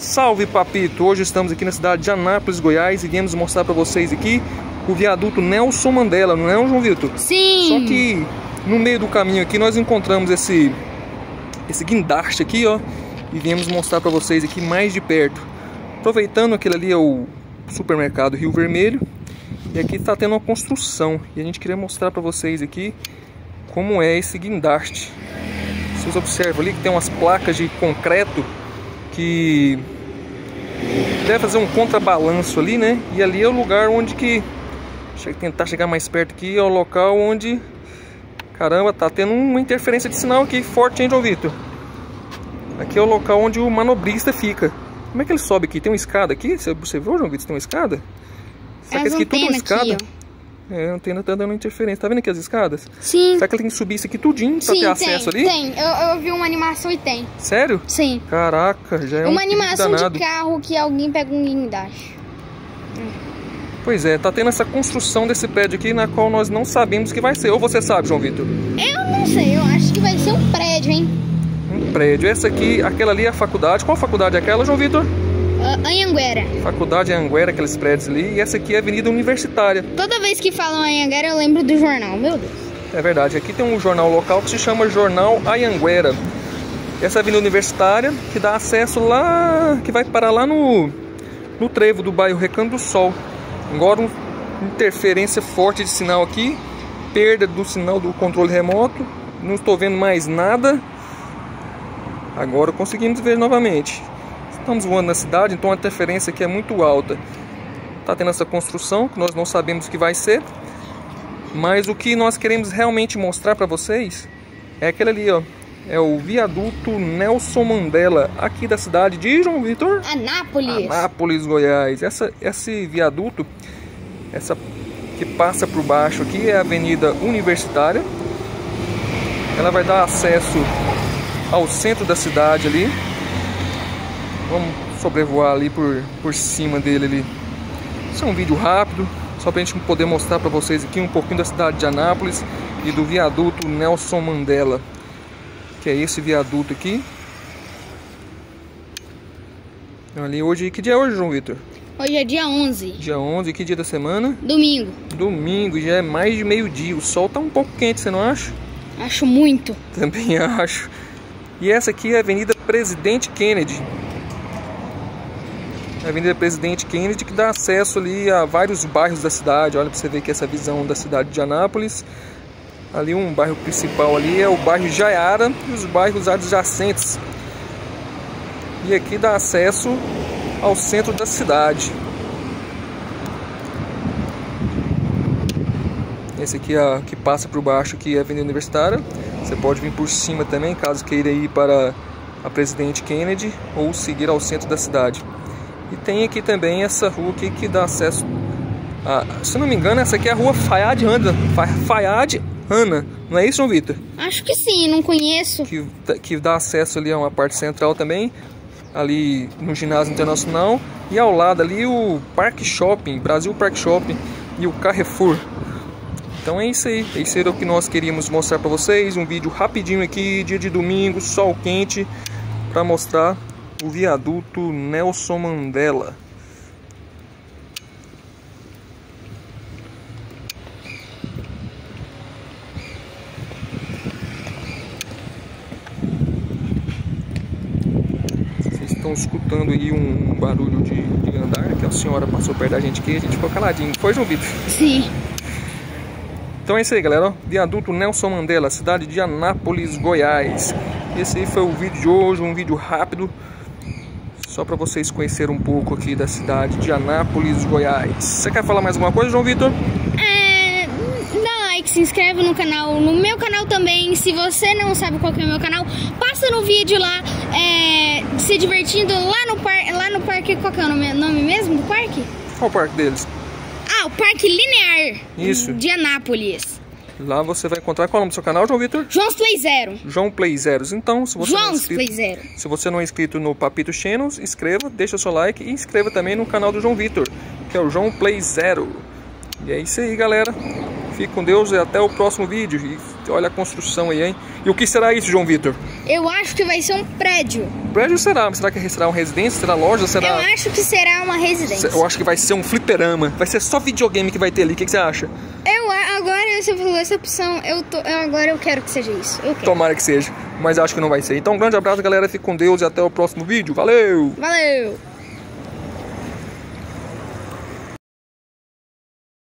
Salve Papito! Hoje estamos aqui na cidade de Anápolis, Goiás e viemos mostrar para vocês aqui o viaduto Nelson Mandela, não é, João Vitor? Sim! Só que no meio do caminho aqui nós encontramos esse, esse guindaste aqui, ó, e viemos mostrar para vocês aqui mais de perto. Aproveitando aquele ali é o supermercado Rio Vermelho e aqui está tendo uma construção e a gente queria mostrar para vocês aqui como é esse guindaste. Vocês observam ali que tem umas placas de concreto que deve fazer um contrabalanço ali, né? E ali é o lugar onde que tentar chegar mais perto aqui é o local onde caramba, tá tendo uma interferência de sinal aqui forte, hein, João Vitor? Aqui é o local onde o manobrista fica. Como é que ele sobe aqui? Tem uma escada aqui? Você, viu, João Vitor? Tem uma escada? Será que aqui tudo é uma escada? Aqui, é, a antena tá dando interferência. Tá vendo aqui as escadas? Sim. Será que ele tem que subir isso aqui tudinho pra Sim, ter acesso tem, ali? Tem, eu, eu vi uma animação e tem. Sério? Sim. Caraca, já é uma um animação de carro que alguém pega um guindaste. Pois é, tá tendo essa construção desse prédio aqui na qual nós não sabemos que vai ser. Ou você sabe, João Vitor? Eu não sei, eu acho que vai ser um prédio, hein? Um prédio. Essa aqui, aquela ali é a faculdade. Qual faculdade é aquela, João Vitor? Anhanguera. Faculdade Anhanguera, aqueles prédios ali. E essa aqui é a Avenida Universitária. Toda vez que falam Anhanguera, eu lembro do jornal, meu Deus. É verdade. Aqui tem um jornal local que se chama Jornal Anhanguera. Essa é a Avenida Universitária, que dá acesso lá, que vai parar lá no, no trevo do bairro Recanto do Sol. Agora, uma interferência forte de sinal aqui, perda do sinal do controle remoto. Não estou vendo mais nada. Agora conseguimos ver novamente. Estamos voando na cidade, então a interferência aqui é muito alta. Está tendo essa construção que nós não sabemos o que vai ser. Mas o que nós queremos realmente mostrar para vocês é aquele ali, ó. É o viaduto Nelson Mandela, aqui da cidade de João Vitor. Anápolis. Anápolis, Goiás. Essa, esse viaduto, essa que passa por baixo aqui é a Avenida Universitária. Ela vai dar acesso ao centro da cidade ali. Vamos sobrevoar ali por, por cima dele ali. Isso é um vídeo rápido, só para a gente poder mostrar para vocês aqui um pouquinho da cidade de Anápolis e do viaduto Nelson Mandela. Que é esse viaduto aqui. Ali hoje, que dia é hoje, João Vitor? Hoje é dia 11. Dia 11, que dia da semana? Domingo. Domingo, já é mais de meio-dia. O sol tá um pouco quente, você não acha? Acho muito. Também acho. E essa aqui é a Avenida Presidente Kennedy. Avenida Presidente Kennedy, que dá acesso ali a vários bairros da cidade. Olha para você ver aqui essa visão da cidade de Anápolis. Ali um bairro principal ali é o bairro Jaiara e os bairros adjacentes. E aqui dá acesso ao centro da cidade. Esse aqui é que passa por baixo aqui é a Avenida Universitária. Você pode vir por cima também, caso queira ir para a Presidente Kennedy ou seguir ao centro da cidade. E tem aqui também essa rua aqui que dá acesso a, se não me engano, essa aqui é a rua Fayad Ana. Fayad Ana, não é isso, João Vitor? Acho que sim, não conheço. Que, que dá acesso ali a uma parte central também, ali no ginásio internacional. E ao lado ali o Parque Shopping, Brasil Parque Shopping e o Carrefour. Então é isso aí, esse era o que nós queríamos mostrar para vocês, um vídeo rapidinho aqui, dia de domingo, sol quente, para mostrar o viaduto Nelson Mandela. Vocês estão escutando aí um barulho de, de andar, que a senhora passou perto da gente aqui, a gente ficou caladinho. Foi, João Vitor? Sim. Então é isso aí, galera. Viaduto Nelson Mandela, cidade de Anápolis, Goiás. Esse aí foi o vídeo de hoje, um vídeo rápido só para vocês conhecerem um pouco aqui da cidade de Anápolis, Goiás. Você quer falar mais alguma coisa, João Vitor? É, dá like, se inscreve no canal, no meu canal também. Se você não sabe qual é o meu canal, passa no vídeo lá, é, se divertindo lá no, par, lá no parque. Qual é o nome, nome mesmo do parque? Qual o parque deles? Ah, o Parque Linear. Isso. De Anápolis. Lá você vai encontrar qual é o nome do seu canal, João Vitor? João Play Zero. João Play Zeros. Então, se você João não é inscrito, Play Zero. se você não é inscrito no Papito Channels, inscreva, deixa seu like e inscreva também no canal do João Vitor, que é o João Play Zero. E é isso aí, galera. Fique com Deus e até o próximo vídeo. E olha a construção aí, hein? E o que será isso, João Vitor? Eu acho que vai ser um prédio. Prédio será? Será que será uma residência? Será loja? Será... Eu acho que será uma residência. Eu acho que vai ser um fliperama. Vai ser só videogame que vai ter ali. O que, que você acha? Agora você falou essa opção. Eu tô, eu, agora eu quero que seja isso. Eu quero. Tomara que seja, mas acho que não vai ser. Então, um grande abraço, galera. Fique com Deus e até o próximo vídeo. Valeu! Valeu!